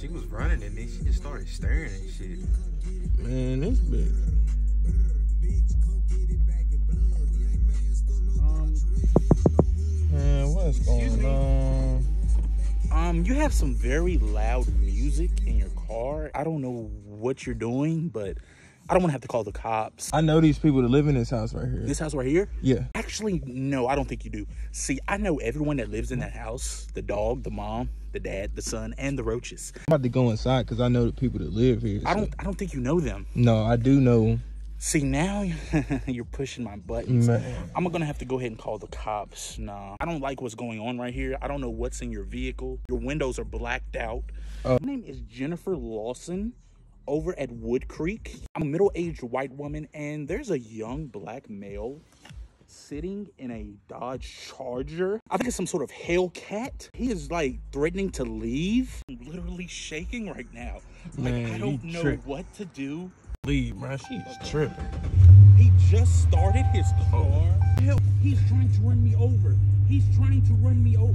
She was running and then she just started staring and shit. Man, this bitch. Um, Man, what's going on? um, you have some very loud music in your car. I don't know what you're doing, but I don't want to have to call the cops. I know these people that live in this house right here. This house right here? yeah. Actually, no, I don't think you do. See, I know everyone that lives in that house the dog, the mom, the dad, the son, and the roaches. I'm about to go inside because I know the people that live here. I don't I don't think you know them. No, I do know. See, now you're pushing my buttons. Man. I'm gonna have to go ahead and call the cops. Nah, I don't like what's going on right here. I don't know what's in your vehicle. Your windows are blacked out. Oh. My name is Jennifer Lawson over at Wood Creek. I'm a middle aged white woman, and there's a young black male sitting in a Dodge Charger. I think it's some sort of Hellcat. He is like threatening to leave. I'm literally shaking right now. Like, Man, I don't know tripping. what to do. Leave, man. She's tripping. He just started his oh. car. Hell, he's trying to run me over. He's trying to run me over.